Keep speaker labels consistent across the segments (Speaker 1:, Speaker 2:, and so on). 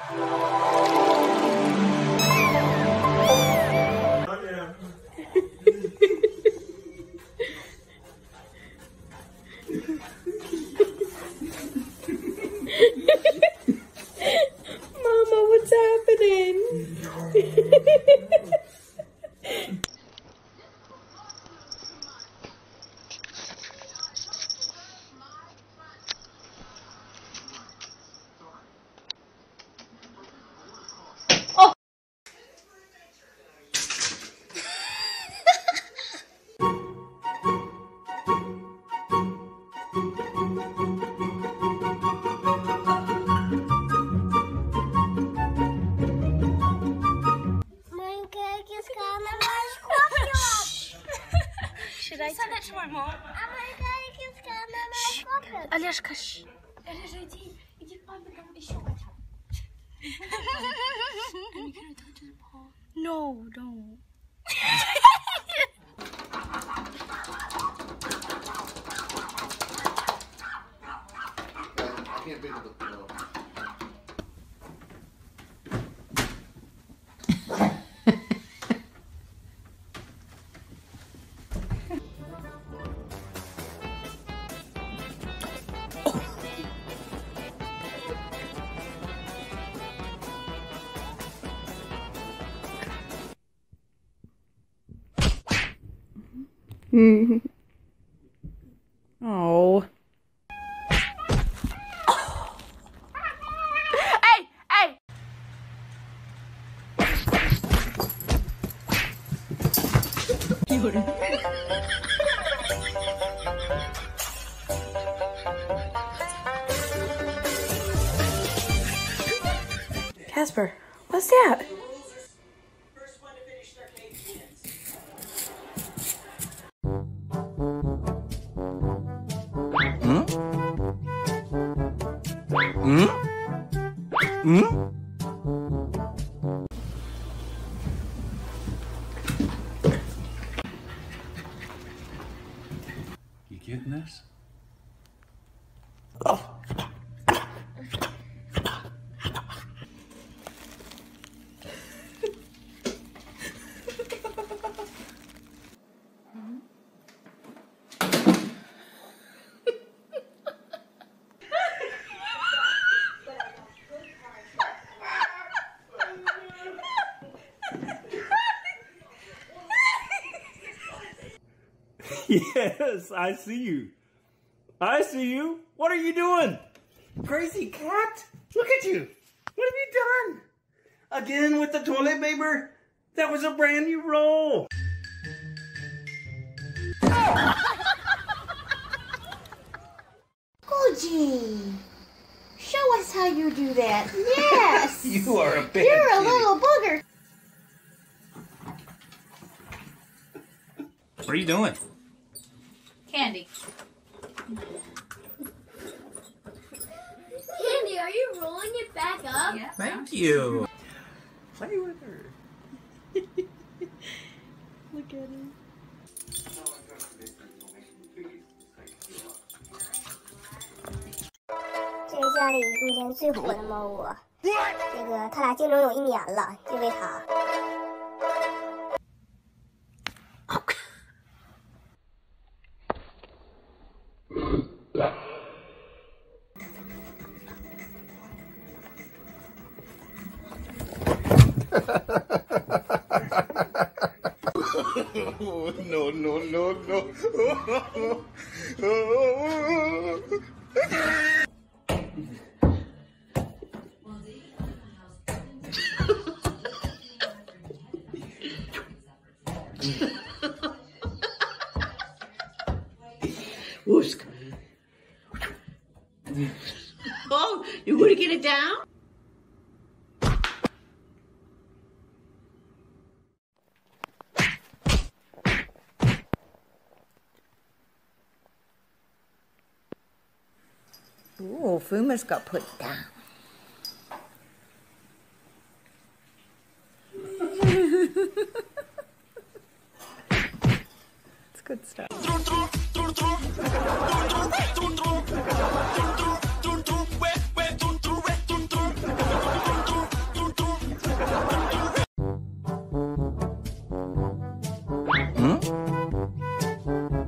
Speaker 1: Mama, what's happening?
Speaker 2: is gonna
Speaker 1: Should I said that to my mom?
Speaker 2: Is
Speaker 1: gonna shh.
Speaker 3: Ależa, idź, idź pamiętam tam i siądź.
Speaker 1: No, no. Oh. Casper, what's that?
Speaker 4: You getting this?
Speaker 5: Yes, I see you. I see you. What are you doing? Crazy cat? Look at you. What have you done? Again with the toilet paper? That was a brand new roll.
Speaker 2: Gucci, show us how you do that. Yes.
Speaker 5: You are a bad
Speaker 2: You're a little booger.
Speaker 5: What are you doing?
Speaker 3: Candy.
Speaker 2: Candy, are you rolling it back up?
Speaker 3: Yeah.
Speaker 5: Thank you. Play with her.
Speaker 1: Look at him.
Speaker 2: 这是家里目前最火的猫窝。这个他俩竞争有一年了，就为它。
Speaker 6: No, no, no, no.
Speaker 7: Whoosh. Oh, you want to get it down?
Speaker 8: Ooh, Fuma's got put down. it's good stuff.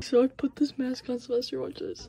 Speaker 7: So I put this mask on Sylvester
Speaker 8: watches.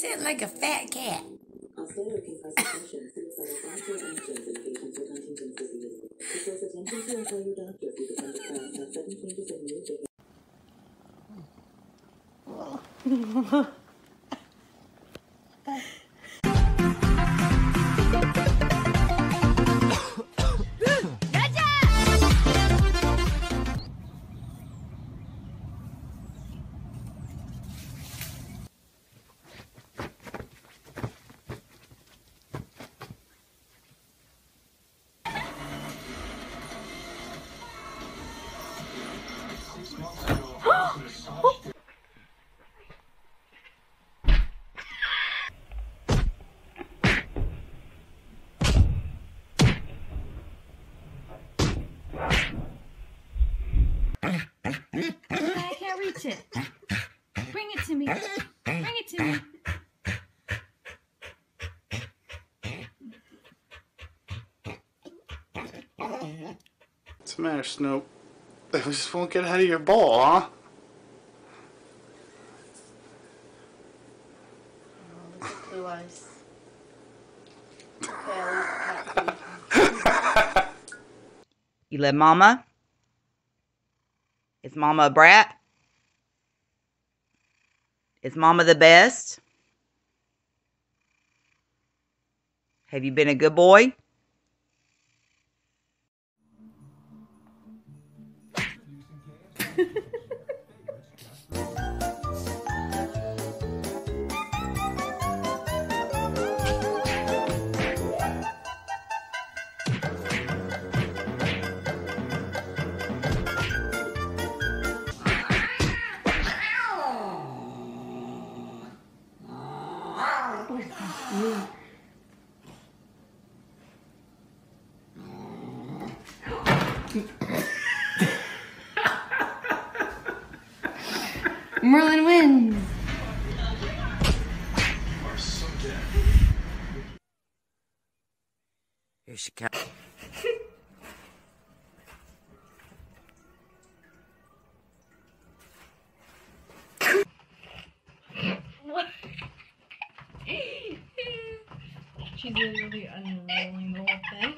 Speaker 8: Sound like a fat cat?
Speaker 3: I can't reach it. Bring it to me. Bring it to me.
Speaker 9: What's the matter, Snoop? They just won't get out of your bowl, huh?
Speaker 10: You love mama? Is mama a brat? Is mama the best? Have you been a good boy?
Speaker 7: Merlin wins.
Speaker 10: Here she comes.
Speaker 7: She's literally unrolling the whole thing.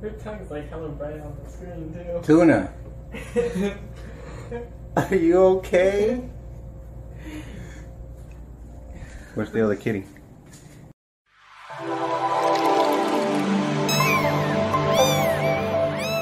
Speaker 11: Her tongue's like hella bright on the screen, too.
Speaker 9: Tuna. Are you okay? Where's the other kitty?